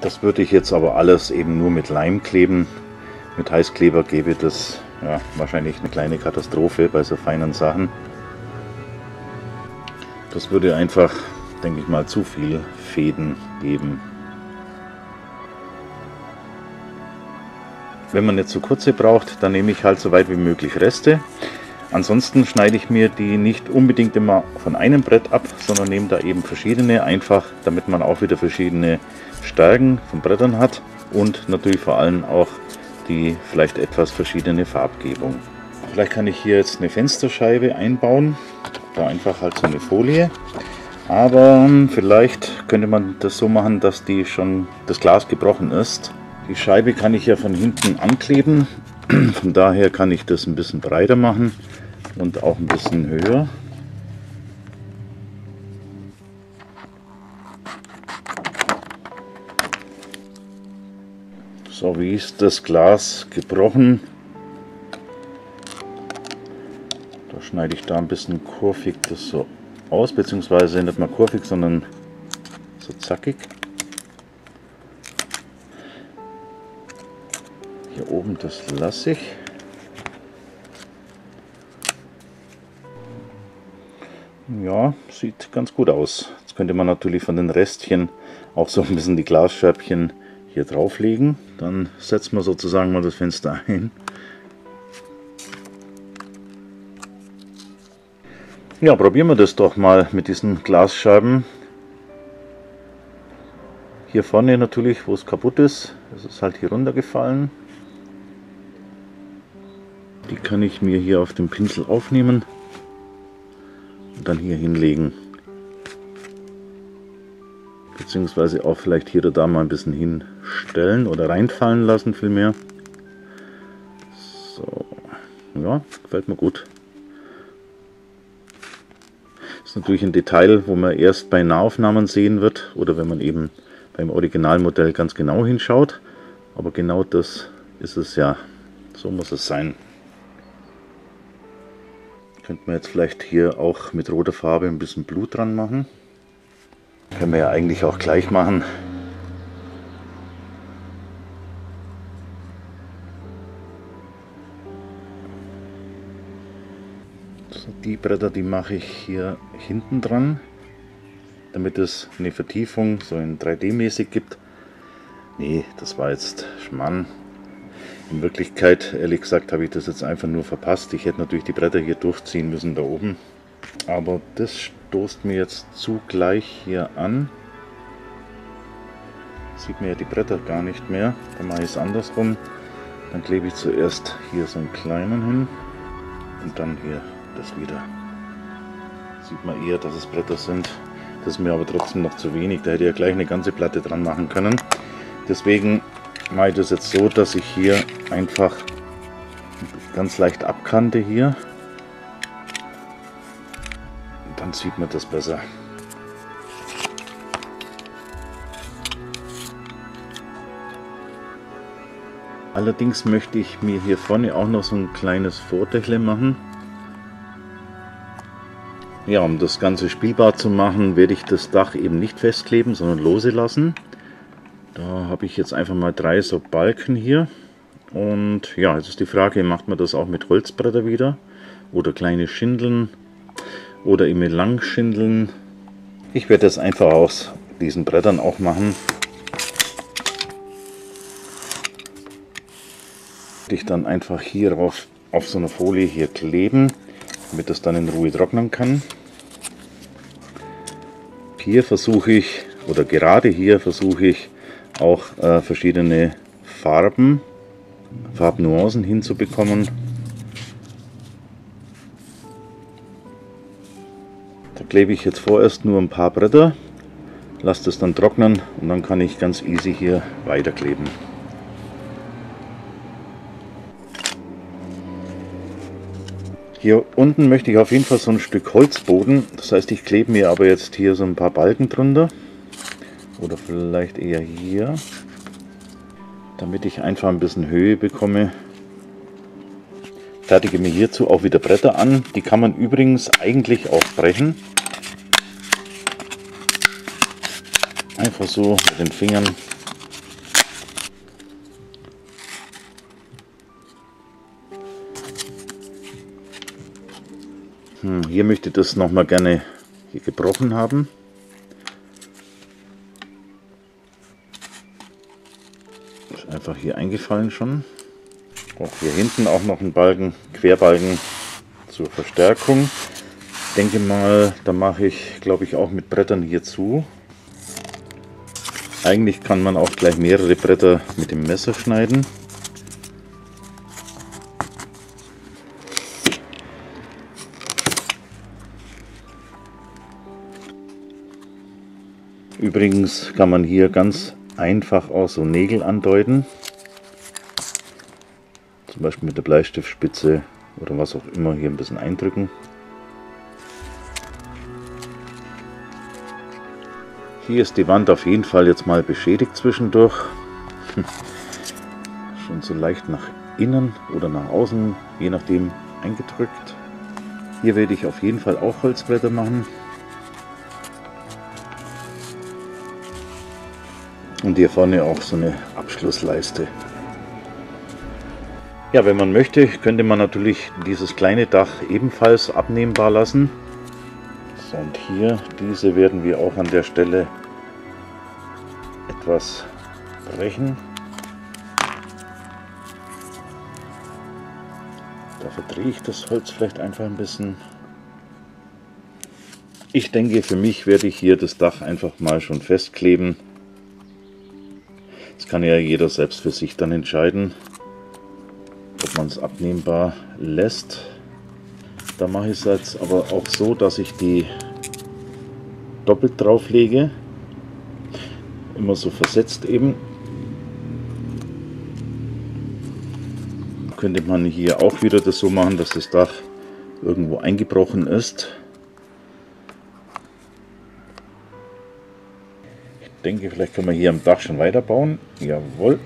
Das würde ich jetzt aber alles eben nur mit Leim kleben. Mit Heißkleber gäbe das ja, wahrscheinlich eine kleine Katastrophe bei so feinen Sachen. Das würde einfach, denke ich mal, zu viel Fäden geben. Wenn man jetzt so kurze braucht, dann nehme ich halt so weit wie möglich Reste. Ansonsten schneide ich mir die nicht unbedingt immer von einem Brett ab, sondern nehme da eben verschiedene, einfach damit man auch wieder verschiedene Stärken von Brettern hat und natürlich vor allem auch die vielleicht etwas verschiedene Farbgebung. Vielleicht kann ich hier jetzt eine Fensterscheibe einbauen, da einfach halt so eine Folie. Aber vielleicht könnte man das so machen, dass die schon das Glas gebrochen ist. Die Scheibe kann ich ja von hinten ankleben. Von daher kann ich das ein bisschen breiter machen und auch ein bisschen höher. So, wie ist das Glas gebrochen? Da schneide ich da ein bisschen kurvig das so aus, beziehungsweise nicht mal kurvig, sondern so zackig. Hier oben das lasse ich. Ja, sieht ganz gut aus. Jetzt könnte man natürlich von den Restchen auch so ein bisschen die Glasscheibchen hier drauflegen. Dann setzen wir sozusagen mal das Fenster ein. Ja, probieren wir das doch mal mit diesen Glasscheiben. Hier vorne natürlich, wo es kaputt ist, das ist halt hier runtergefallen. Die kann ich mir hier auf dem Pinsel aufnehmen und dann hier hinlegen. Beziehungsweise auch vielleicht hier oder da mal ein bisschen hinstellen oder reinfallen lassen vielmehr. So, ja, gefällt mir gut. Das ist natürlich ein Detail, wo man erst bei Nahaufnahmen sehen wird oder wenn man eben beim Originalmodell ganz genau hinschaut. Aber genau das ist es ja. So muss es sein. Könnte man jetzt vielleicht hier auch mit roter Farbe ein bisschen Blut dran machen. Können wir ja eigentlich auch gleich machen. So, die Bretter, die mache ich hier hinten dran, damit es eine Vertiefung so in 3D-mäßig gibt. Nee, das war jetzt Schmann. In Wirklichkeit, ehrlich gesagt, habe ich das jetzt einfach nur verpasst. Ich hätte natürlich die Bretter hier durchziehen müssen da oben. Aber das stoßt mir jetzt zugleich hier an. Sieht mir ja die Bretter gar nicht mehr. Dann mache ich es andersrum. Dann klebe ich zuerst hier so einen kleinen hin und dann hier das wieder. Sieht man eher, dass es Bretter sind. Das ist mir aber trotzdem noch zu wenig. Da hätte ich ja gleich eine ganze Platte dran machen können. Deswegen mache ich das jetzt so, dass ich hier einfach ganz leicht abkante hier. Dann sieht man das besser. Allerdings möchte ich mir hier vorne auch noch so ein kleines Vordechle machen. Ja, um das Ganze spielbar zu machen, werde ich das Dach eben nicht festkleben, sondern lose lassen. Da habe ich jetzt einfach mal drei so Balken hier. Und ja, jetzt ist die Frage, macht man das auch mit Holzbretter wieder? Oder kleine Schindeln? Oder eben mit Langschindeln? Ich werde das einfach aus diesen Brettern auch machen. Ich dann einfach hier drauf auf so einer Folie hier kleben, damit das dann in Ruhe trocknen kann. Hier versuche ich, oder gerade hier versuche ich, auch äh, verschiedene Farben, Farbnuancen hinzubekommen. Da klebe ich jetzt vorerst nur ein paar Bretter, lasse das dann trocknen und dann kann ich ganz easy hier weiterkleben. Hier unten möchte ich auf jeden Fall so ein Stück Holzboden, das heißt ich klebe mir aber jetzt hier so ein paar Balken drunter. Oder vielleicht eher hier, damit ich einfach ein bisschen Höhe bekomme. Fertige mir hierzu auch wieder Bretter an. Die kann man übrigens eigentlich auch brechen. Einfach so mit den Fingern hm, hier möchte ich das nochmal gerne gebrochen haben. Einfach hier eingefallen schon. Auch hier hinten auch noch ein Balken, Querbalken zur Verstärkung. Ich denke mal, da mache ich, glaube ich, auch mit Brettern hier zu. Eigentlich kann man auch gleich mehrere Bretter mit dem Messer schneiden. Übrigens kann man hier ganz einfach auch so Nägel andeuten. Zum Beispiel mit der Bleistiftspitze oder was auch immer hier ein bisschen eindrücken. Hier ist die Wand auf jeden Fall jetzt mal beschädigt zwischendurch. Schon so leicht nach innen oder nach außen, je nachdem, eingedrückt. Hier werde ich auf jeden Fall auch Holzbretter machen. Und hier vorne auch so eine Abschlussleiste. Ja, wenn man möchte, könnte man natürlich dieses kleine Dach ebenfalls abnehmbar lassen. So, und hier, diese werden wir auch an der Stelle etwas brechen. Da verdrehe ich das Holz vielleicht einfach ein bisschen. Ich denke, für mich werde ich hier das Dach einfach mal schon festkleben kann ja jeder selbst für sich dann entscheiden, ob man es abnehmbar lässt. Da mache ich es jetzt aber auch so, dass ich die doppelt drauf lege. Immer so versetzt eben. Könnte man hier auch wieder das so machen, dass das Dach irgendwo eingebrochen ist. Vielleicht können wir hier am Dach schon weiterbauen. Jawohl.